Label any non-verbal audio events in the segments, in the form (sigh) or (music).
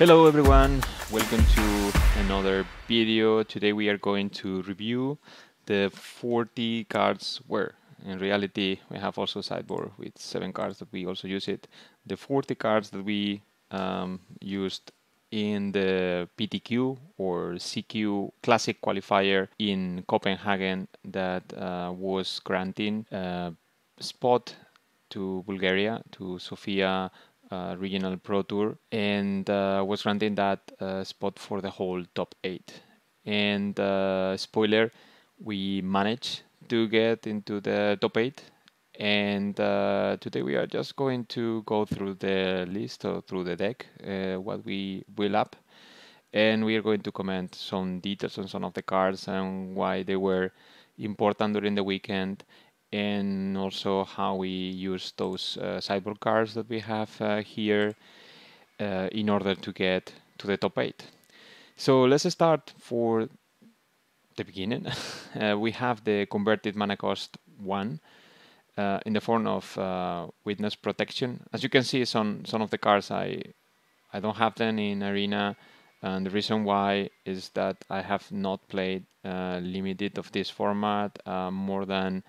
Hello everyone, welcome to another video. Today we are going to review the 40 cards where in reality we have also a sideboard with 7 cards that we also use it. The 40 cards that we um, used in the PTQ or CQ Classic qualifier in Copenhagen that uh, was granting a spot to Bulgaria, to Sofia uh, Regional Pro Tour, and uh, was granting that uh, spot for the whole top 8. And uh, spoiler, we managed to get into the top 8 and uh, today we are just going to go through the list or through the deck, uh, what we will up. And we are going to comment some details on some of the cards and why they were important during the weekend. And also how we use those uh, sideboard cards that we have uh, here uh, in order to get to the top 8. So let's start for the beginning. (laughs) Uh, we have the converted mana cost 1 uh, in the form of uh, witness protection. As you can see, some some of the cards I I don't have them in arena, and the reason why is that I have not played limited of this format more than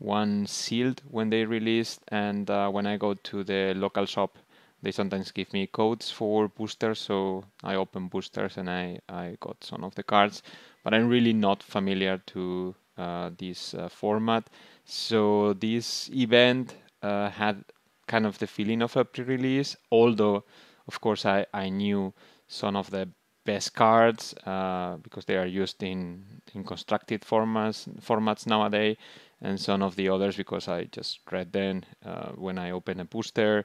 one sealed when they released, and uh, when I go to the local shop, they sometimes give me codes for boosters, so I open boosters and I I got some of the cards, but I'm really not familiar to uh, this format. So this event uh, had kind of the feeling of a pre-release, although of course I, I knew some of the best cards uh, because they are used in, in constructed formats formats nowadays, and some of the others because I just read them uh, when I open a booster,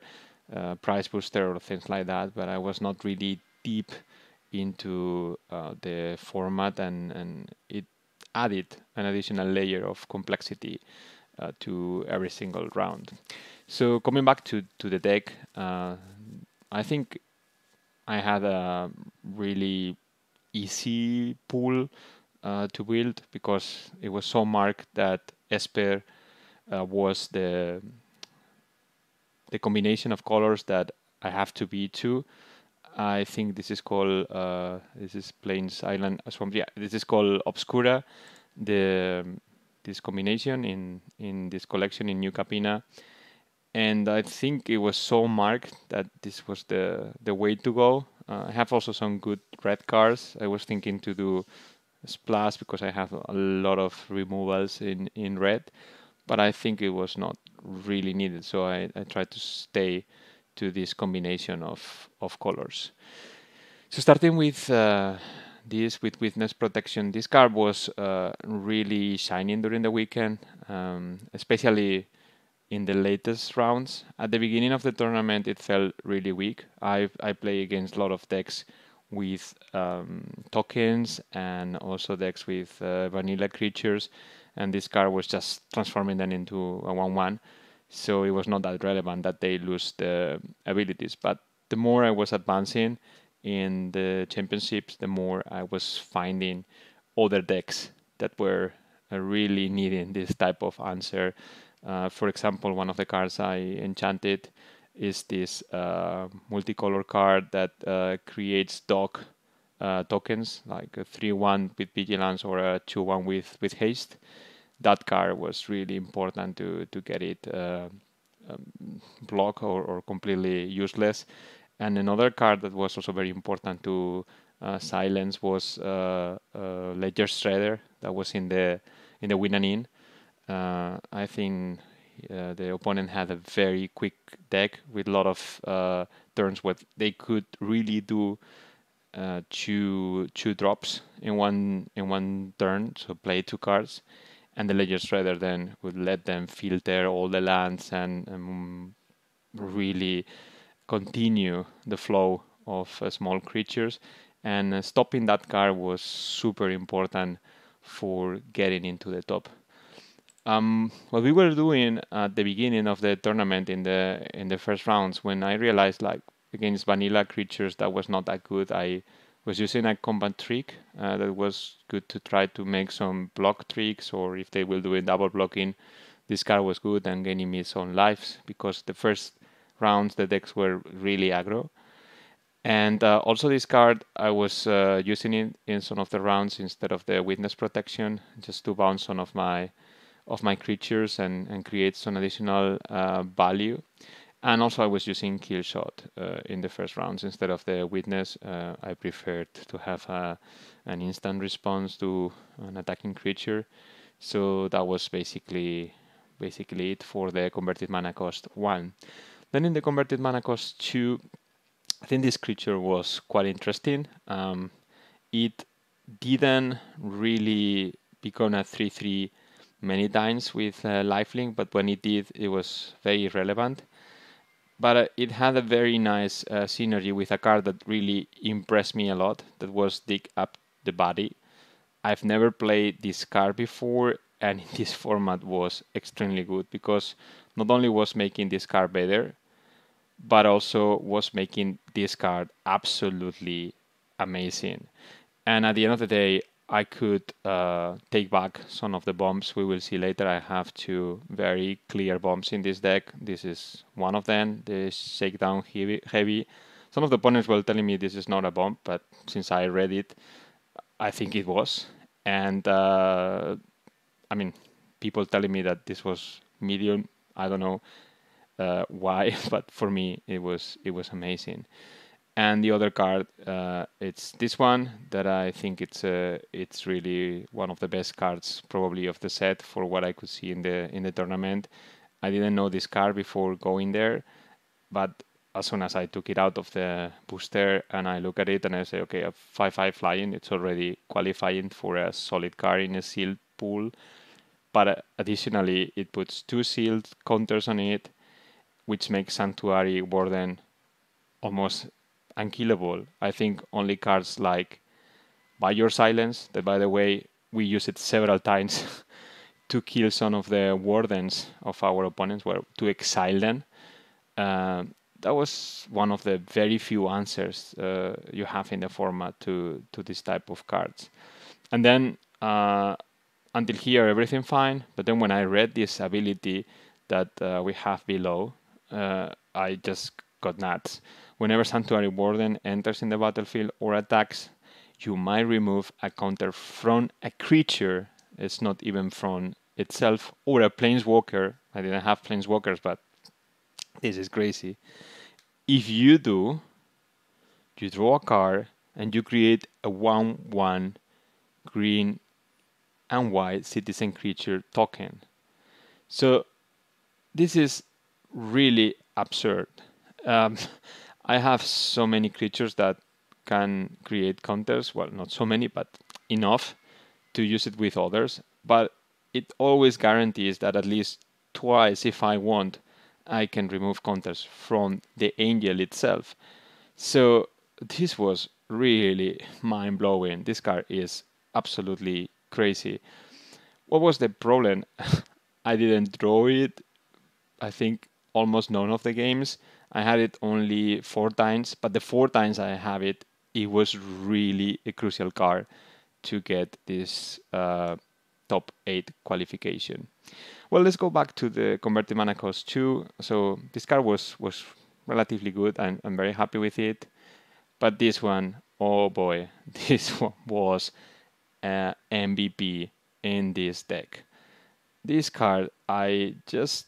uh, price booster or things like that. But I was not really deep into uh, the format, and and it added an additional layer of complexity uh, to every single round. So coming back to, to the deck, uh, I think I had a really easy pool uh, to build because it was so marked that Esper uh, was the the combination of colors that I have to be to. I think this is called uh, this is Plains Island Swamp. Yeah, this is called Obscura. The this combination in in this collection in New Capenna, and I think it was so marked that this was the the way to go. Uh, I have also some good red cars. I was thinking to do splash because I have a lot of removals in in red, but I think it was not really needed. So I, I tried to stay to this combination of of colors. So starting with uh, this with witness protection. This card was uh, really shining during the weekend, um, especially in the latest rounds. At the beginning of the tournament, it felt really weak. I I play against a lot of decks with um, tokens and also decks with uh, vanilla creatures, and this card was just transforming them into a one-one. So it was not that relevant that they lose the abilities. But the more I was advancing, in the championships, the more I was finding other decks that were uh, really needing this type of answer. Uh, for example, one of the cards I enchanted is this uh, multicolor card that uh, creates dog uh, tokens, like a 3-1 with vigilance or a 2-1 with, with haste. That card was really important to, to get it uh, um, block or, or completely useless and another card that was also very important to uh, silence was uh, Ledger Shredder that was in the in the win and in. I think uh, the opponent had a very quick deck with a lot of uh, turns where they could really do two two drops in one in one turn, so play two cards, and the Ledger Shredder then would let them filter all the lands and um, really continue the flow of uh, small creatures and uh, stopping that card was super important for getting into the top. Um, what we were doing at the beginning of the tournament in the in the first rounds, when I realized like against vanilla creatures that was not that good, I was using a combat trick uh, that was good to try to make some block tricks, or if they will do a double blocking, this card was good and gaining me some lives because the first rounds the decks were really aggro. And uh, also this card, I was uh, using it in some of the rounds instead of the witness protection, just to bounce one of my of my creatures and, and create some additional uh, value. And also I was using kill shot uh, in the first rounds instead of the witness. Uh, I preferred to have a, an instant response to an attacking creature. So that was basically basically it for the converted mana cost one. Then in the converted mana cost two, I think this creature was quite interesting. Um, it didn't really become a 3-3 many times with uh, lifelink, but when it did, it was very relevant. But uh, it had a very nice uh, synergy with a card that really impressed me a lot. That was Dig Up the Body. I've never played this card before, and (laughs) this format was extremely good because not only was making this card better, but also was making this card absolutely amazing. And at the end of the day, I could uh, take back some of the bombs. We will see later. I have two very clear bombs in this deck. This is one of them, the Shakedown Heavy. heavy. Some of the opponents were telling me this is not a bomb, but since I read it, I think it was. And uh, I mean, people telling me that this was medium. I don't know uh, why, (laughs) but for me it was it was amazing. And the other card, uh, it's this one that I think it's uh, it's really one of the best cards probably of the set for what I could see in the in the tournament. I didn't know this card before going there, but as soon as I took it out of the booster and I look at it and I say, okay, a 5-5 flying, it's already qualifying for a solid card in a sealed pool. But uh, additionally, it puts two shield counters on it, which makes Sanctuary Warden almost unkillable. I think only cards like Buy Your Silence, that by the way, we use it several times (laughs) to kill some of the wardens of our opponents, where to exile them. Uh, that was one of the very few answers uh, you have in the format to to this type of cards. And then uh, until here, everything fine. But then when I read this ability that uh, we have below, uh, I just got nuts. Whenever Sanctuary Warden enters in the battlefield or attacks, you might remove a counter from a creature. It's not even from itself or a planeswalker. I didn't have planeswalkers, but this is crazy. If you do, you draw a card and you create a 1 1 green and white citizen creature token. So this is really absurd. Um, (laughs) I have so many creatures that can create counters. Well, not so many, but enough to use it with others. But it always guarantees that at least twice, if I want, I can remove counters from the angel itself. So this was really mind blowing. This card is absolutely crazy. What was the problem? (laughs) I didn't draw it. I think almost none of the games. I had it only four times, but the four times I have it, it was really a crucial card to get this uh, top eight qualification. Well, let's go back to the converted mana cost two. So this card was was relatively good. I'm, I'm very happy with it. But this one, oh boy, (laughs) this one was uh, MVP in this deck. This card, I just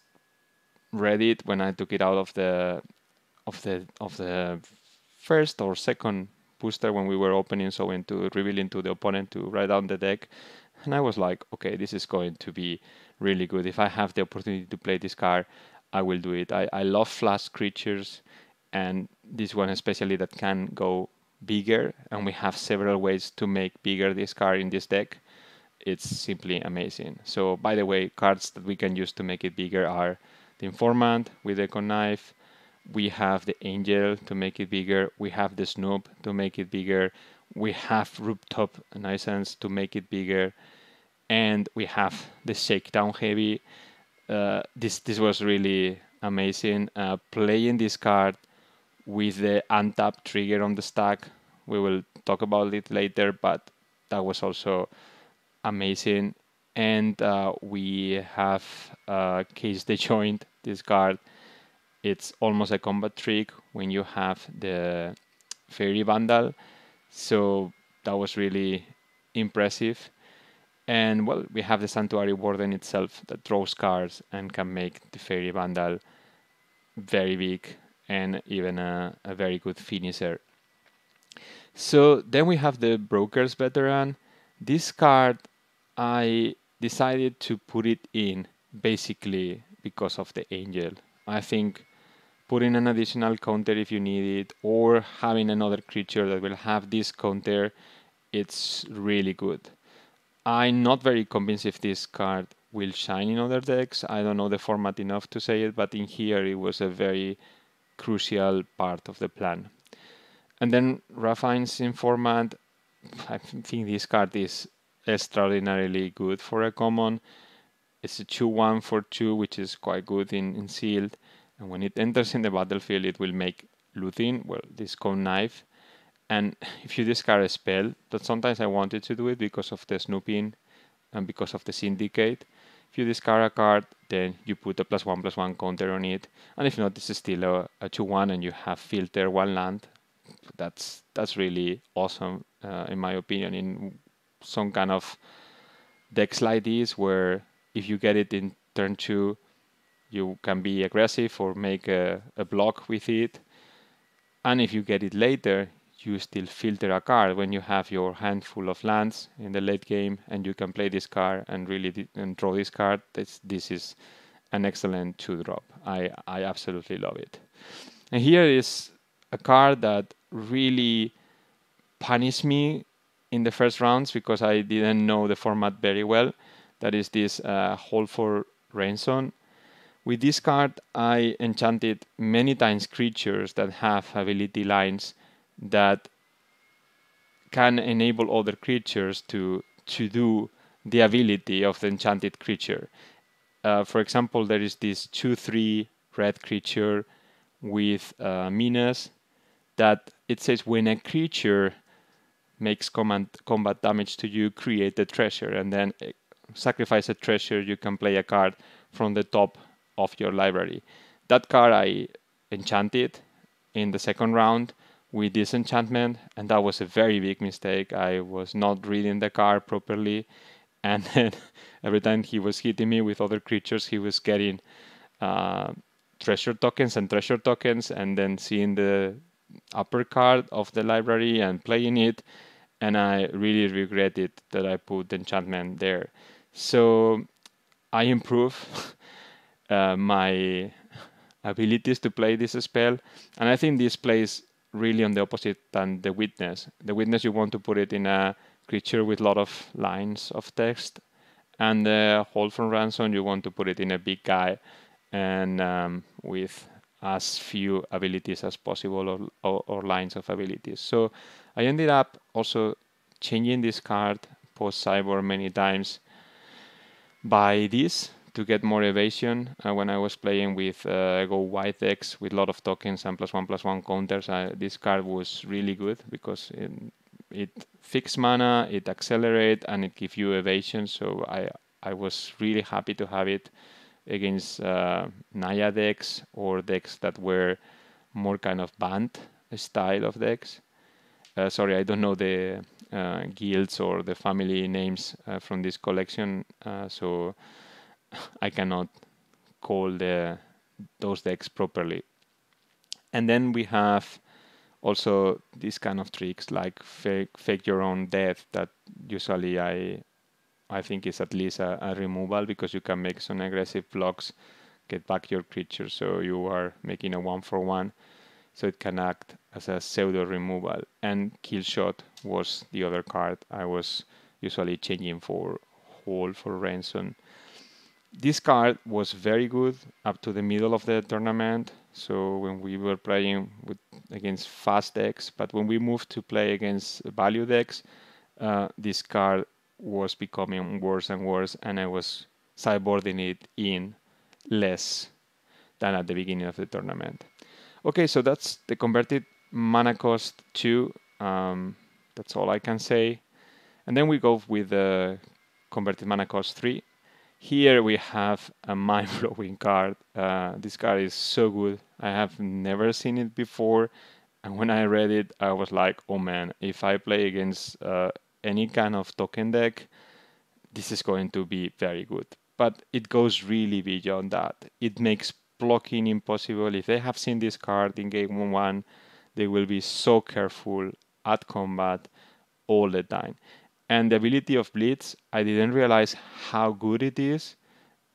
read it when I took it out of the of the of the first or second booster when we were opening, so into revealing to the opponent to write down the deck, and I was like, okay, this is going to be really good. If I have the opportunity to play this card, I will do it. I, I love flash creatures, and this one especially that can go bigger, and we have several ways to make bigger this card in this deck. It's simply amazing. So, by the way, cards that we can use to make it bigger are the Informant with the knife, we have the Angel to make it bigger, we have the Snoop to make it bigger, we have Rooftop Nuisance to make it bigger, and we have the Shakedown Heavy. Uh, this this was really amazing. Uh, playing this card with the untap trigger on the stack, we will talk about it later, but that was also amazing. And uh, we have uh, case the (laughs) Joint, this card. It's almost a combat trick when you have the Faerie Vandal. So that was really impressive. And well, we have the Sanctuary Warden itself that draws cards and can make the Faerie Vandal very big and even a, a very good finisher. So then we have the Broker's Veteran. This card, I decided to put it in basically because of the Angel. I think putting an additional counter if you need it or having another creature that will have this counter, it's really good. I'm not very convinced if this card will shine in other decks. I don't know the format enough to say it, but in here it was a very crucial part of the plan. And then Raffine's Informant, I think this card is extraordinarily good for a common. It's a 2-1 for 2, which is quite good in, in sealed. And when it enters in the battlefield, it will make looting, well, this connive. And if you discard a spell, that sometimes I wanted to do it because of the snooping and because of the syndicate. If you discard a card, then you put a plus one plus one counter on it. And if not, this is still a, a 2-1 and you have filter one land. That's that's really awesome, uh, in my opinion, in some kind of decks like this where if you get it in turn two, you can be aggressive or make a, a block with it. And if you get it later, you still filter a card when you have your hand full of lands in the late game and you can play this card and really and draw this card. This, this is an excellent two drop. I, I absolutely love it. And here is a card that really punished me in the first rounds because I didn't know the format very well. That is this uh, Hold for Ransom. With this card, I enchanted many times creatures that have ability lines that can enable other creatures to to do the ability of the enchanted creature. Uh, for example, there is this 2-3 red creature with uh, menace that it says when a creature makes command, combat damage to you, create a treasure, and then uh, sacrifice a treasure, you can play a card from the top of your library. That card I enchanted in the second round with disenchantment, and that was a very big mistake. I was not reading the card properly, (laughs) and then every time he was hitting me with other creatures, he was getting uh, treasure tokens and treasure tokens, and then seeing the upper card of the library and playing it, and I really regretted that I put enchantment there. So I improve (laughs) uh, my (laughs) abilities to play this spell, and I think this plays really on the opposite than the witness. The witness you want to put it in a creature with a lot of lines of text, and the hold from ransom you want to put it in a big guy and um, with as few abilities as possible or, or, or, lines of abilities. So I ended up also changing this card post cyborg many times by this to get more evasion. Uh, when I was playing with uh, Go White decks with a lot of tokens and plus one plus one counters, uh, this card was really good because it, it fixed mana, it accelerate, and it gives you evasion. So I I was really happy to have it against uh, Naya decks or decks that were more kind of banned style of decks. Uh, sorry, I don't know the uh, guilds or the family names uh, from this collection, uh, so (laughs) I cannot call the those decks properly. And then we have also these kind of tricks like fake, fake your own death that usually I I think is at least a, a, removal because you can make some aggressive blocks, get back your creature so you are making a one for one. So it can act as a pseudo removal. And kill shot was the other card I was usually changing for hold for ransom this card was very good up to the middle of the tournament. So when we were playing with against fast decks, but when we moved to play against value decks, uh, this card was becoming worse and worse, and I was sideboarding it in less than at the beginning of the tournament. Okay, so that's the converted mana cost two. Um, that's all I can say. And then we go with the converted mana cost three. Here we have a (laughs) mind-blowing card. Uh, this card is so good. I have never seen it before, And when I read it, I was like, oh man, if I play against uh, any kind of token deck, this is going to be very good. But it goes really beyond that. It makes blocking impossible. If they have seen this card in game one, they will be so careful at combat all the time. And the ability of Blitz, I didn't realize how good it is.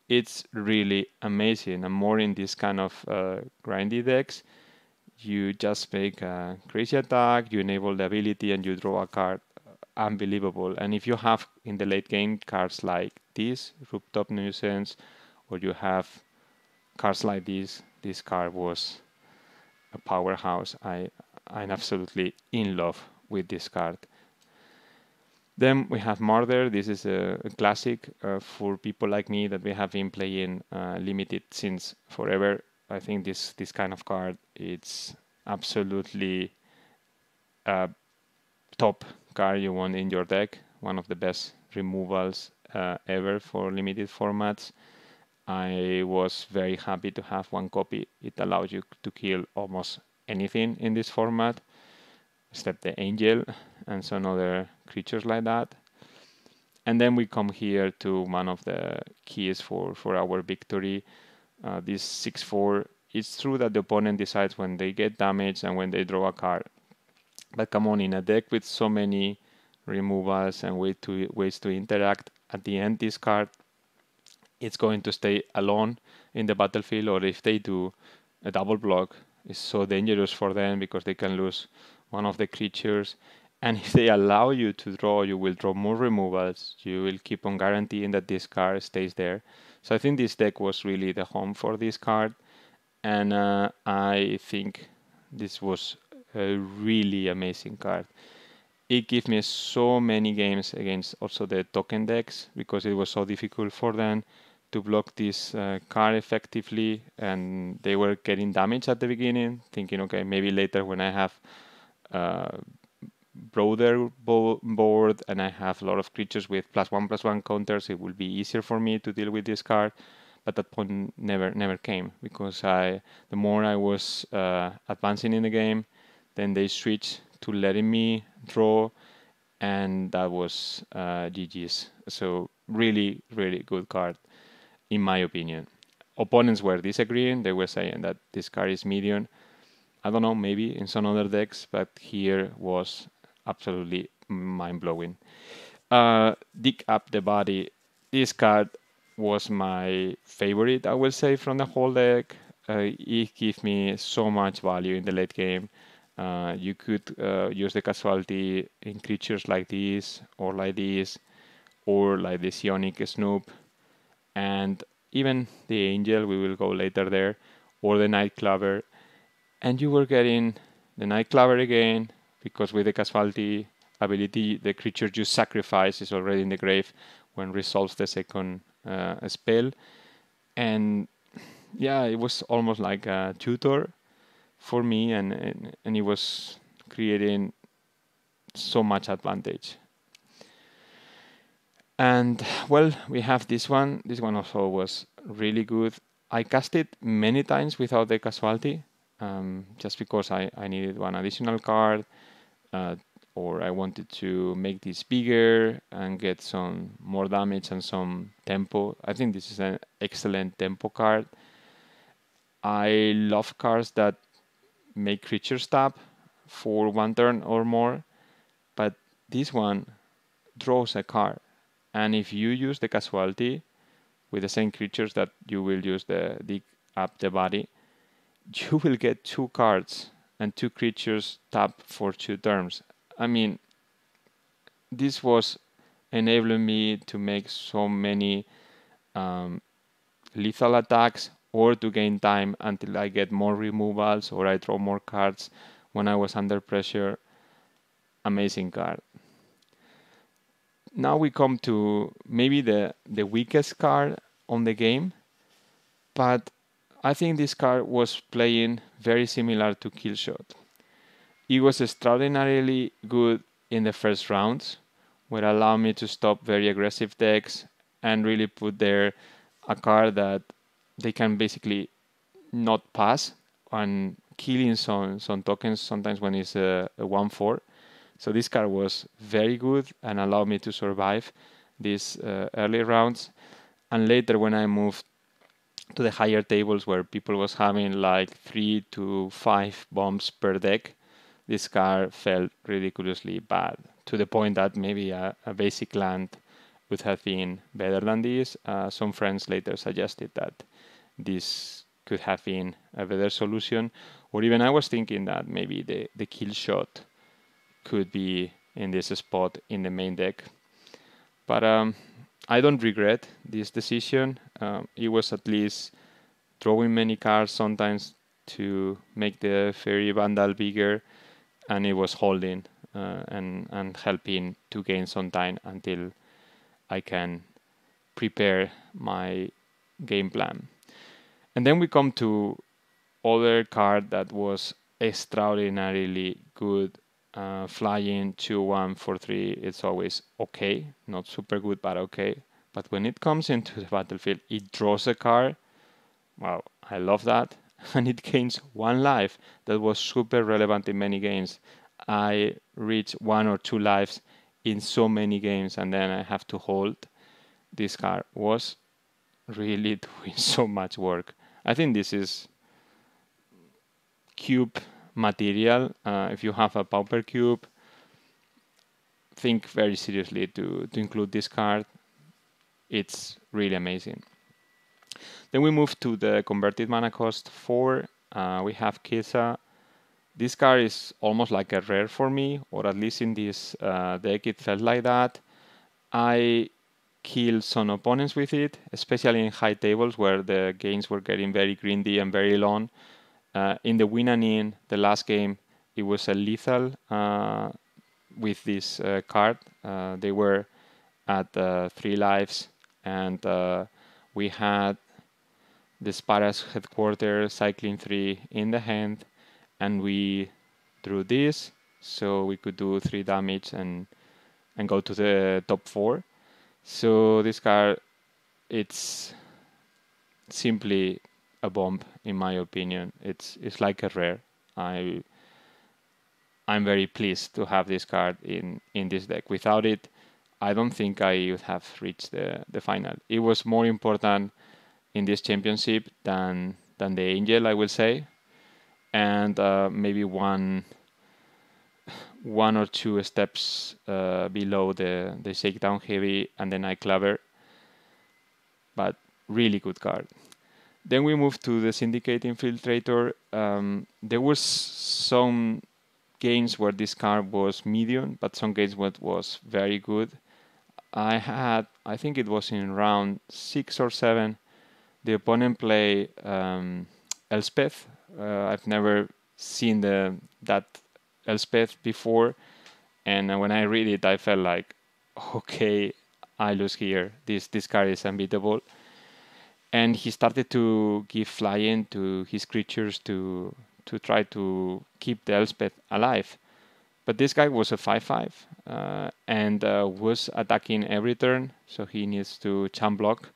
It's really amazing. And more in this kind of uh, grindy decks, you just make a crazy attack, you enable the ability, and you draw a card. Unbelievable. And if you have in the late game cards like this, Rooftop Nuisance, or you have cards like this, this card was a powerhouse. I I'm absolutely in love with this card. Then we have Murder. This is a, a classic uh, for people like me that we have been playing uh, limited since forever. I think this this kind of card it's absolutely a top card you want in your deck. One of the best removals uh, ever for limited formats. I was very happy to have one copy. It allows you to kill almost anything in this format, except the angel and some other creatures like that. And then we come here to one of the keys for, for our victory. Uh, this 6-4, it's true that the opponent decides when they get damaged and when they draw a card. But come on, in a deck with so many removals and way to, ways to interact, at the end this card it's going to stay alone in the battlefield or if they do a double block is so dangerous for them because they can lose one of the creatures. And if they allow you to draw you will draw more removals. You will keep on guaranteeing that this card stays there. So i think this deck was really the home for this card. And uh, i think this was a really amazing card. It gave me so many games against also the token decks because it was so difficult for them to block this uh, car effectively and they were getting damaged at the beginning thinking okay maybe later when i have uh, broader bo board and i have a lot of creatures with plus one plus one counters it will be easier for me to deal with this card but that point never never came because i the more i was uh, advancing in the game then they switched to letting me draw and that was uh, gg's so really really good card in my opinion. Opponents were disagreeing. They were saying that this card is medium. I don't know, maybe in some other decks, but here was absolutely mind blowing. Uh, dig up the body. This card was my favorite, I will say, from the whole deck. Uh, it gives me so much value in the late game. Uh, you could uh, use the casualty in creatures like this, or like this, or like the Psionic Snoop and even the angel, we will go later there, or the Nightclubber. And you were getting the Nightclubber again, because with the casualty ability, the creature you sacrifice is already in the grave when resolves the second uh, spell. And yeah, it was almost like a tutor for me, and, and, and it was creating so much advantage. And well, we have this one. This one also was really good. I cast it many times without the casualty, um, just because I, I needed one additional card, uh, or I wanted to make this bigger and get some more damage and some tempo. I think this is an excellent tempo card. I love cards that make creatures tap for one turn or more, but this one draws a card and if you use the casualty with the same creatures that you will use the dig up the body, you (laughs) will get two cards and two creatures tap for two turns. I mean, this was enabling me to make so many um, lethal attacks or to gain time until I get more removals or I draw more cards when I was under pressure. Amazing card now we come to maybe the, the weakest card on the game, but I think this card was playing very similar to Killshot. It was extraordinarily good in the first rounds, where allowed me to stop very aggressive decks and really put there a card that they can basically not pass and killing some some tokens sometimes when it's a, a one four. So this car was very good and allowed me to survive these uh, early rounds. And later when I moved to the higher tables where people was having like three to five bombs per deck, this car felt ridiculously bad to the point that maybe a, a basic land would have been better than this. Uh, some friends later suggested that this could have been a better solution, or even I was thinking that maybe the, the kill shot could be in this spot in the main deck. But um, I don't regret this decision. Um, it was at least drawing many cards sometimes to make the faerie vandal bigger, and it was holding uh, and and helping to gain some time until I can prepare my game plan. And then we come to other card that was extraordinarily good. Uh, flying 2 1 4 3 it's always okay not super good but okay. But when it comes into the battlefield it draws a card wow i love that. (laughs) And it gains one life. That was super relevant in many games. I reach one or two lives in so many games and then i have to hold this card was really (laughs) doing so much work. I think this is cube material. Uh, if you have a pauper cube, think very seriously to, to include this card. It's really amazing. Then we move to the converted mana cost 4. Uh, we have Kesa. This card is almost like a rare for me, or at least in this uh, deck it felt like that. I kill some opponents with it, especially in high tables where the games were getting very grindy and very long. Uh, in the win and in the last game, it was a lethal uh, with this uh, card. Uh, they were at three lives, and we had the Spara's headquarters cycling three in the hand, and we drew this, so we could do three damage and and go to the top four. So this card, it's simply a bomb in my opinion. It's it's like a rare. I I'm very pleased to have this card in in this deck. Without it, I don't think I would have reached the the final. It was more important in this championship than than the angel, I will say, and uh, maybe one one or two steps uh, below the, the Shakedown Heavy and the Nightclubber. But really good card. Then we moved to the Syndicate Infiltrator. Um, there was some games where this card was medium, but some games where it was very good. I had, I think it was in round six or seven, the opponent play um, Elspeth. Uh, I've never seen the that Elspeth before, and when I read it, I felt like, okay, I lose here. This this card is unbeatable. And he started to give flying to his creatures to to try to keep the Elspeth alive. But this guy was a 5-5 uh, and uh, was attacking every turn, so he needs to champ block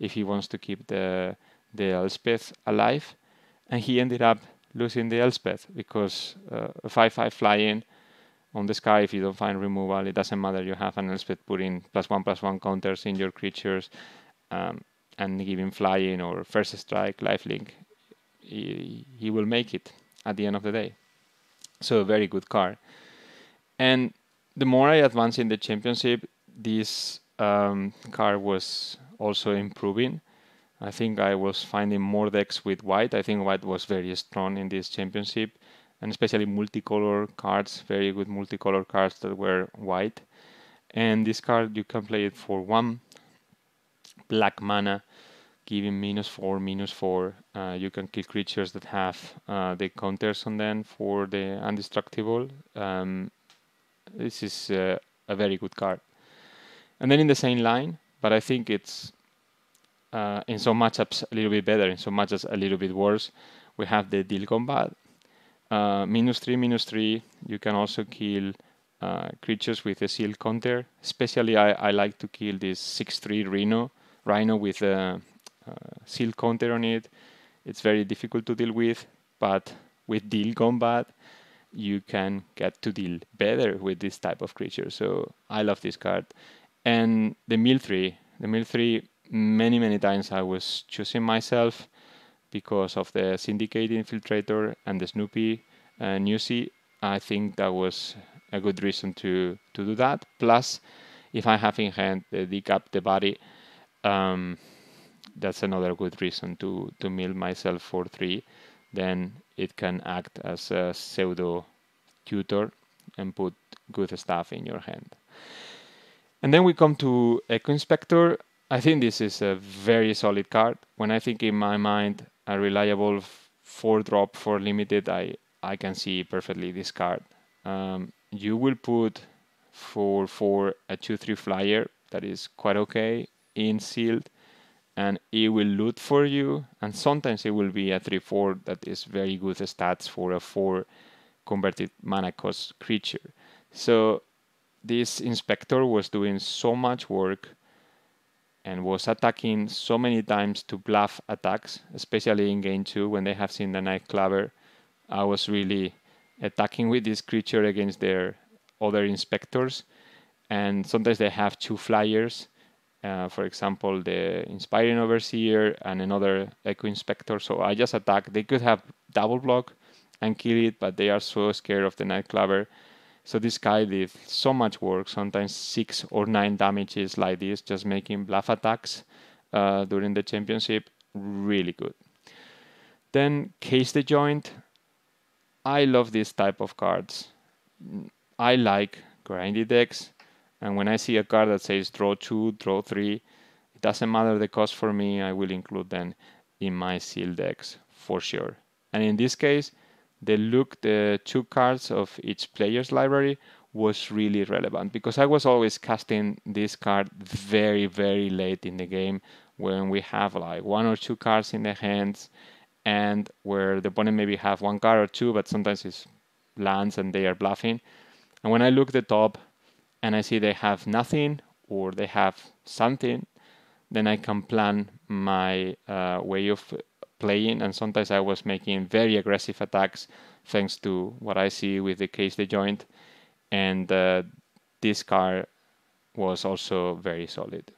if he wants to keep the the Elspeth alive. And he ended up losing the Elspeth because uh, a 5-5 flying on the sky if you don't find removal it doesn't matter you have an Elspeth putting plus one plus one counters in your creatures um, and giving flying or first strike lifelink he, he will make it at the end of the day so a very good card and the more I advance in the championship this um, card was also improving I think I was finding more decks with white. I think white was very strong in this championship, and especially multicolor cards, very good multicolor cards that were white. And this card you can play it for one black mana, giving minus four, minus four. Uh, you can kill creatures that have uh, the counters on them for the undestructible. Um, this is uh, a very good card. And then in the same line, but I think it's uh, in some matchups a little bit better, in some matchups a little bit worse. We have the Deal Gone Bad. Uh, minus three, minus three. You can also kill uh, creatures with a shield counter. Especially, I, I like to kill this six-three rhino, rhino with a, shield counter on it. It's very difficult to deal with, but with Deal Gone Bad, you can get to deal better with this type of creature. So I love this card. And the mill three, the mill three, many many times I was choosing myself because of the Syndicate Infiltrator and the Snoopy uh, Newsy. I think that was a good reason to to do that. Plus, if I have in hand the dig up the body, um, that's another good reason to to mill myself for three. Then it can act as a pseudo tutor and put good stuff in your hand. And then we come to Echo Inspector. I think this is a very solid card. When I think in my mind a reliable four drop for limited, I I can see perfectly this card. Um, you will put for for a two three flyer that is quite okay in sealed, and it will loot for you. And sometimes it will be a three four that is very good stats for a four converted mana cost creature. So this inspector was doing so much work and was attacking so many times to bluff attacks, especially in game two when they have seen the Nightclubber. I was really attacking with this creature against their other inspectors, and sometimes they have two flyers. Uh, for example, the Inspiring Overseer and another Echo Inspector. So I just attack. They could have double block and kill it, but they are so scared of the Nightclubber so this guy did so much work, sometimes six or nine damages like this, just making bluff attacks uh, during the championship. Really good. Then Case the Joint. I love this type of cards. I like grindy decks, and when I see a card that says draw two, draw three, it doesn't matter the cost for me. I will include them in my seal decks for sure. And in this case, the look, the two cards of each player's library was really relevant because I was always casting this card very, very late in the game when we have like one or two cards in the hands and where the opponent maybe have one card or two, but sometimes it's lands and they are bluffing. And when I look the top and I see they have nothing or they have something, then I can plan my uh, way of playing, and sometimes I was making very aggressive attacks thanks to what I see with the case the joint, and uh, this car was also very solid.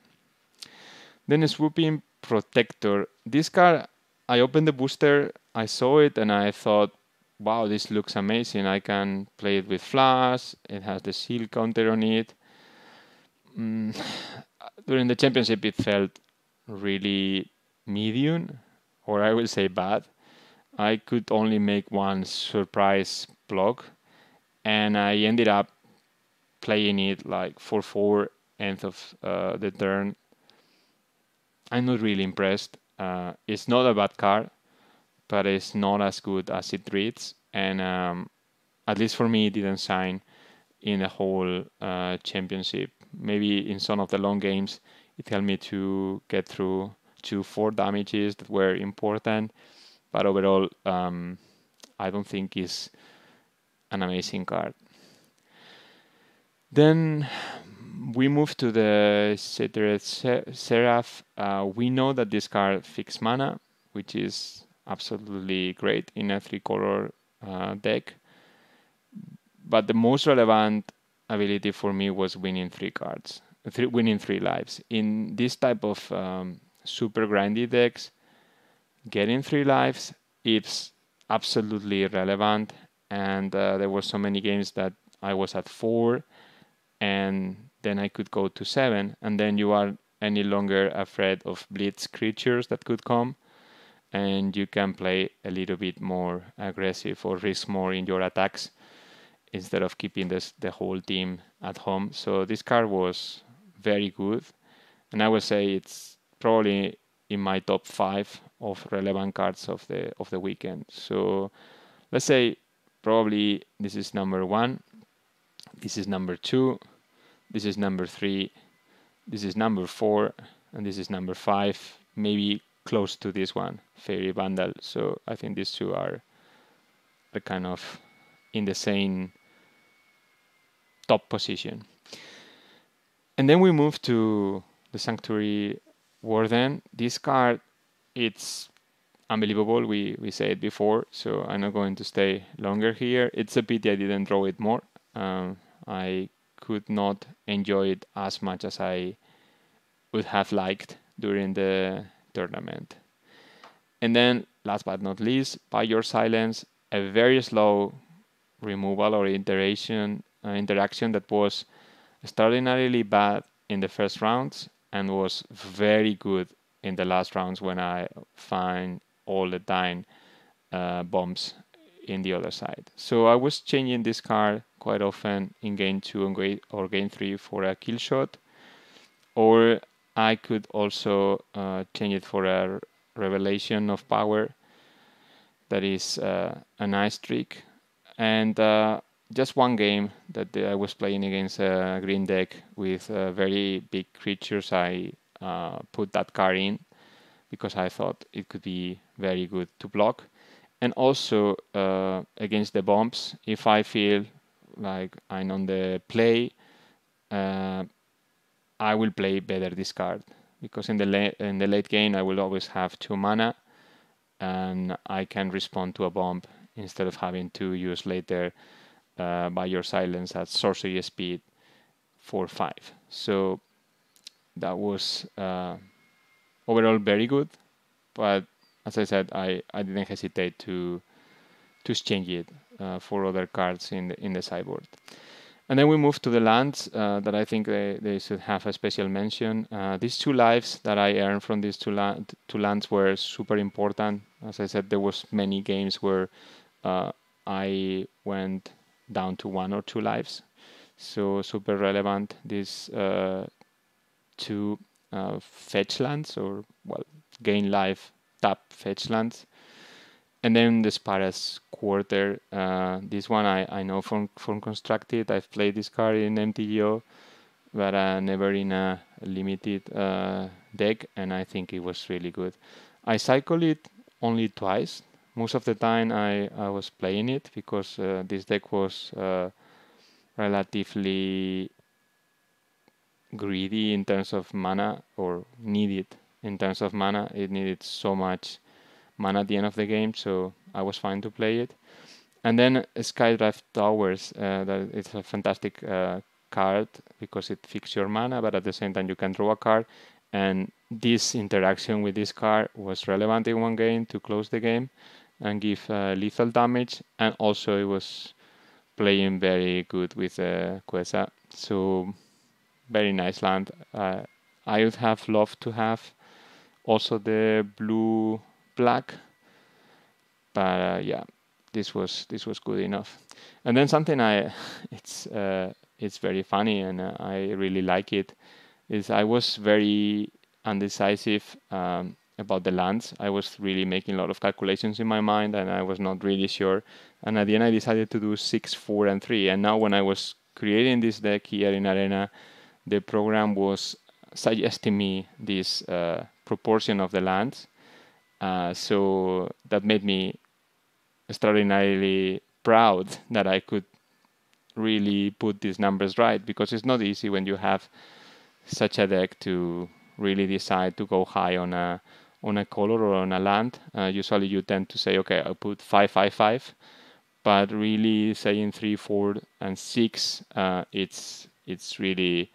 Then a swooping protector. This car, I opened the booster, I saw it, and I thought, wow, this looks amazing. I can play it with flash. It has the shield counter on it. Mm, (sighs) during the championship, it felt really medium or I will say bad, I could only make one surprise block, and I ended up playing it like 4 4 end of uh, the turn. I'm not really impressed. Uh, it's not a bad card, but it's not as good as it reads, and um, at least for me, it didn't shine in the whole uh, championship. Maybe in some of the long games, it helped me to get through to four damages that were important, but overall, um, I don't think is an amazing card. Then we move to the Seraph. Uh, we know that this card fixes mana, which is absolutely great in a three-color uh, deck. But the most relevant ability for me was winning three cards, three, winning three lives. In this type of um, super grindy decks, getting three lives it's absolutely relevant. And uh, there were so many games that I was at four, and then I could go to seven, and then you are any longer afraid of blitz creatures that could come, and you can play a little bit more aggressive or risk more in your attacks instead of keeping this the whole team at home. So this card was very good, and I would say it's probably in my top five of relevant cards of the of the weekend. So let's say probably this is number one, this is number two, this is number three, this is number four, and this is number five. Maybe close to this one, Faerie Vandal. So I think these two are the kind of in the same top position. And then we move to the Sanctuary Warden, this card, it's unbelievable. We we said before, so I'm not going to stay longer here. It's a pity I didn't draw it more. Um, I could not enjoy it as much as I would have liked during the tournament. And then, last but not least, Buy Your Silence, a very slow removal or interaction uh, interaction that was extraordinarily bad in the first rounds and was very good in the last rounds when I find all the time uh, bombs in the other side. So I was changing this card quite often in game two or game three for a kill shot, or I could also uh, change it for a revelation of power. That is uh, a nice trick. And uh, just one game that I was playing against a green deck with uh, very big creatures, I uh, put that card in because I thought it could be very good to block. And also uh, against the bombs, if I feel like I'm on the play, I will play better this card because in the late in the late game I will always have two mana, and I can respond to a bomb instead of having to use later uh, Buy Your Silence at sorcery speed 4 5. So that was uh, overall very good, but as I said, I, I didn't hesitate to to exchange it uh, for other cards in the in the sideboard. And then we move to the lands uh, that I think they, they should have a special mention. Uh, these two lives that I earned from these two, land, two lands were super important. As I said, there was many games where uh, I went down to one or two lives. So super relevant. These uh, two uh, fetch lands or well gain life tap fetch lands and then the Quarter. Uh, this one I, I know from, from Constructed. I've played this card in MTGO, but uh, never in a limited uh, deck, and I think it was really good. I cycle it only twice. Most of the time I, I was playing it because uh, this deck was uh, relatively greedy in terms of mana or needed in terms of mana. It needed so much mana at the end of the game, so I was fine to play it. And then Skydrive Towers, uh, that it's a fantastic uh, card because it fixes your mana, but at the same time you can draw a card. And this interaction with this card was relevant in one game to close the game and give uh, lethal damage. And also it was playing very good with uh, Quesa. So very nice land. Uh, I would have loved to have also the blue black. But uh, yeah, this was this was good enough. And then something I (laughs) it's uh, it's very funny and uh, I really like it is I was very undecisive um, about the lands. I was really making a lot of calculations in my mind and I was not really sure. And at the end I decided to do six, four, and three. And now when I was creating this deck here in Arena, the program was suggesting me this uh, proportion of the lands uh, so that made me extraordinarily proud that I could really put these numbers right because it's not easy when you have such a deck to really decide to go high on a on a color or on a land. Uh, usually you tend to say, okay, I'll put five, five, five, but really saying three, four, and six, uh, it's it's really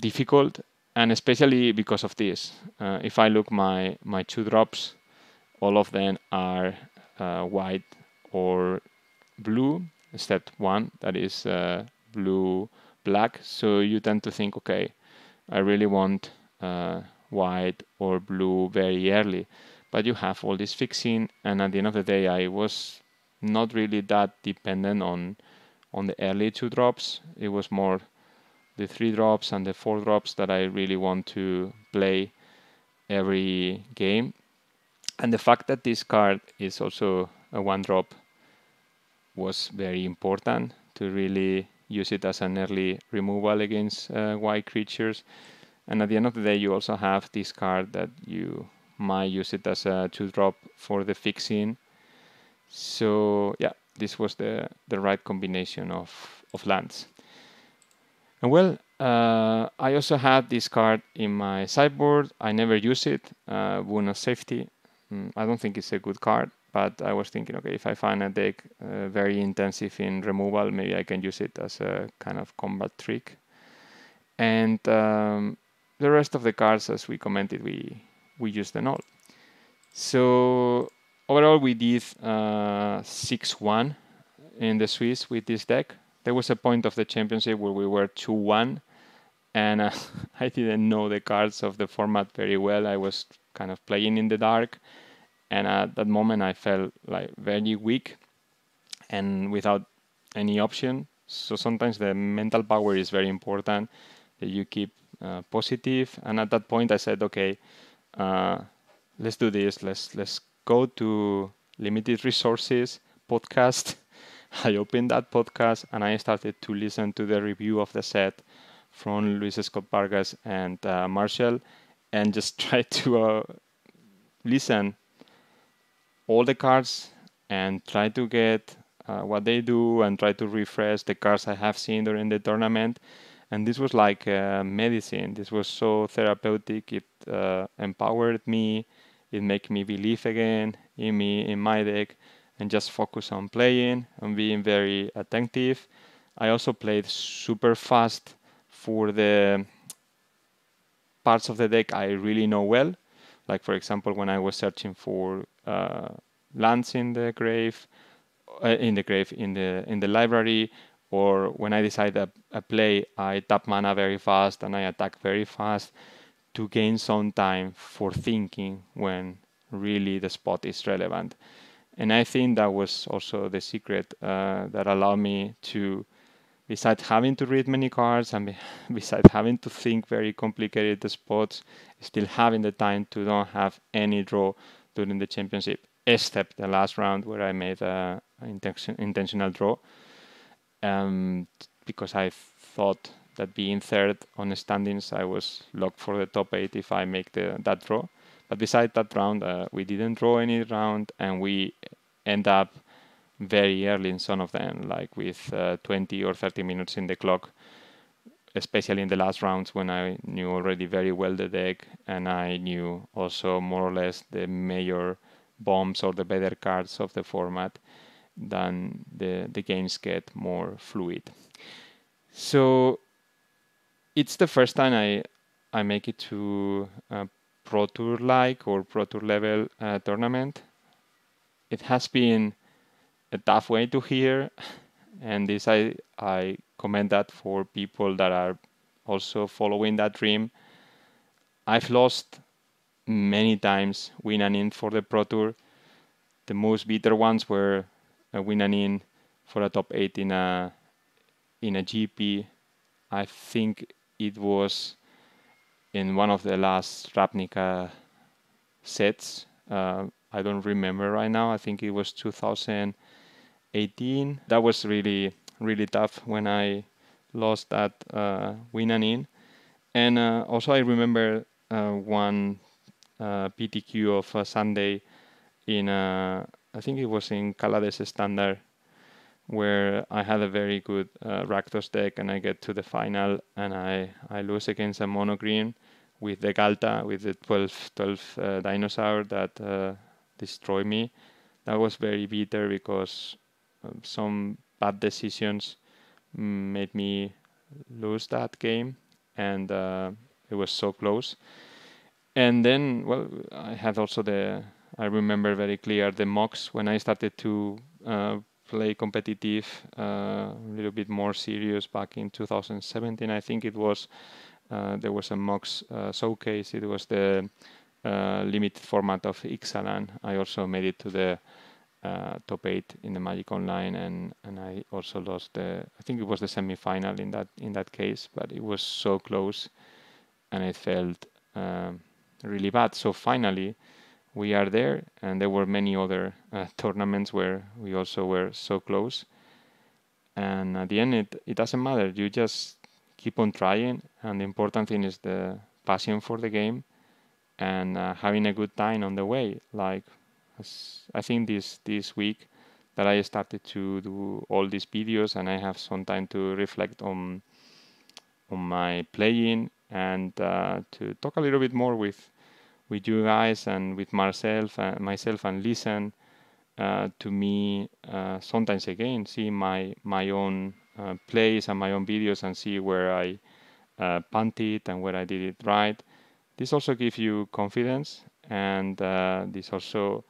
difficult and especially because of this. Uh, if I look my my two drops, all of them are uh, white or blue, except one that is uh, blue black. So you tend to think, okay, I really want uh, white or blue very early, but you have all this fixing, and at the end of the day, I was not really that dependent on on the early two drops. It was more the three drops and the four drops that I really want to play every game. And the fact that this card is also a one drop was very important to really use it as an early removal against uh, white creatures. And at the end of the day, you also have this card that you might use it as a two drop for the fixing. So yeah, this was the, the right combination of, of lands. And well, uh, I also had this card in my sideboard. I never use it. Uh, bonus safety. Mm, I don't think it's a good card. But I was thinking, okay, if I find a deck uh, very intensive in removal, maybe I can use it as a kind of combat trick. And um, the rest of the cards, as we commented, we we used them all. So overall, we did uh, six one in the Swiss with this deck. There was a point of the championship where we were two one, and uh, (laughs) I didn't know the cards of the format very well. I was kind of playing in the dark, and at that moment I felt like very weak and without any option. So sometimes the mental power is very important that you keep uh, positive. And at that point, I said, okay, uh, let's do this. Let's let's go to limited resources podcast. (laughs) I opened that podcast and I started to listen to the review of the set from Luis Scott Vargas and uh, Marshall, and just (laughs) try to uh, listen all the cards and try to get uh, what they do and try to refresh the cards I have seen during the tournament and this was like uh, medicine. This was so therapeutic. It uh, empowered me. It made me believe again in me, in my deck, and just focus on playing and being very attentive. I also played super fast for the parts of the deck I really know well. Like for example, when I was searching for uh, lands in the grave, uh, in the grave in the in the library, or when I decide a, a play, I tap mana very fast and I attack very fast to gain some time for thinking when really the spot is relevant. And I think that was also the secret uh, that allowed me to, besides having to read many cards and (laughs) besides having to think very complicated spots, still having the time to not have any draw during the championship, except the last round where I made an intention, intentional draw um, because I thought that being third on the standings, I was locked for the top eight if I make the, that draw. But besides that round, uh, we didn't draw any round, and we end up very early in some of them, like with uh, 20 or 30 minutes in the clock, especially in the last rounds when I knew already very well the deck, and I knew also more or less the major bombs or the better cards of the format then the, the games get more fluid. So it's the first time I, I make it to a Pro Tour like or Pro Tour level uh, tournament. It has been a tough way to hear, and this I, I commend that for people that are also following that dream. I've lost many times win and in for the Pro Tour. The most bitter ones were uh, win an in for a top eight in a in a GP. I think it was in one of the last Ravnica sets. Uh, I don't remember right now. I think it was 2018. That was really really tough when I lost that uh, win and in. And uh, also I remember uh, one uh, PTQ of a Sunday in I think it was in Kaladesh Standard where I had a very good uh, Rakdos deck and I get to the final and I, I lose against a mono green with the Ghalta, with the 12, 12 uh, dinosaur that uh, destroyed me. That was very bitter because um, some bad decisions made me lose that game and uh, it was so close. And then, well, I had also the I remember very clear the MOCS when I started to uh, play competitive, uh, a little bit more serious back in 2017. I think it was uh, there was a MOCS uh, showcase. It was the limited format of Ixalan. I also made it to the uh, top eight in the Magic Online, and and I also lost the. I think it was the semi-final in that in that case, but it was so close, and it felt um, really bad. So finally we are there, and there were many other uh, (laughs) tournaments where we also were so close. And at the end, it, it doesn't matter. You just keep on trying, and the important thing is the passion for the game and uh, having a good time on the way. Like I think this this week that I started to do all these videos, and I have some time to reflect on on my playing and uh, to talk a little bit more with with you guys and with myself and myself and listen uh, to me uh, sometimes again, see my my own uh, plays and my own videos and see where I uh, punted and where I did it right. This also gives you confidence and uh, this also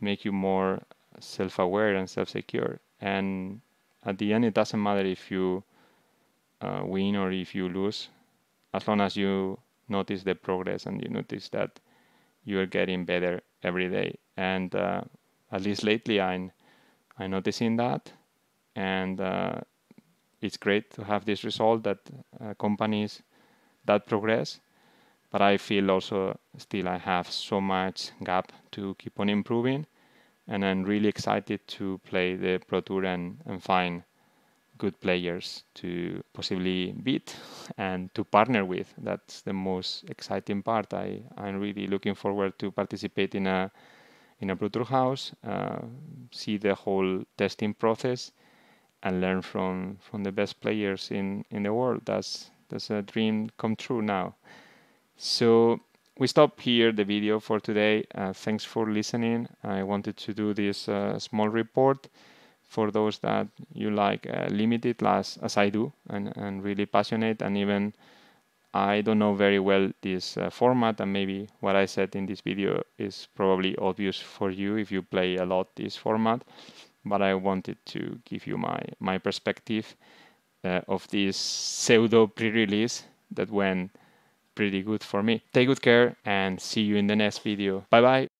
make you more self-aware and self-secure. And at the end, it doesn't matter if you uh, win or if you lose, as long as you notice the progress and you notice that you are getting better every day. And uh, at least lately, I'm I'm noticing that, and uh, it's great to have this result that uh, companies that progress. But I feel also still I have so much gap to keep on improving, and I'm really excited to play the Pro Tour and, and find good players to possibly beat and to partner with. That's the most exciting part. I, I'm really looking forward to participate in a in a Pro Tour house, uh, see the whole testing process, and learn from from the best players in in the world. That's that's a dream come true now. So we stop here the video for today. Uh, thanks for listening. I wanted to do this uh, small report for those that you like uh, limited as, as I do and, and really passionate and even I don't know very well this uh, format and maybe what I said in this video is probably obvious for you if you play a lot this format but I wanted to give you my my perspective uh, of this pseudo pre-release that went pretty good for me. Take good care and see you in the next video. Bye bye.